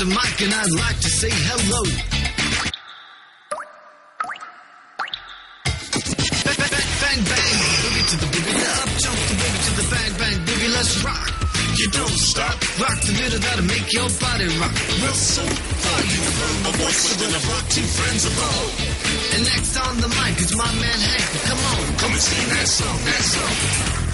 the mic and I'd like to say hello. Bang, bang, bang, boogie to the boogie, up jump the boogie to the bang, bang, boogie, let's rock. You don't stop, rock the rhythm that'll make your body rock. Real so far, you can learn my voice, so then I brought two friends above. And next on the mic is my man Hank, come on, come and sing that song, that song.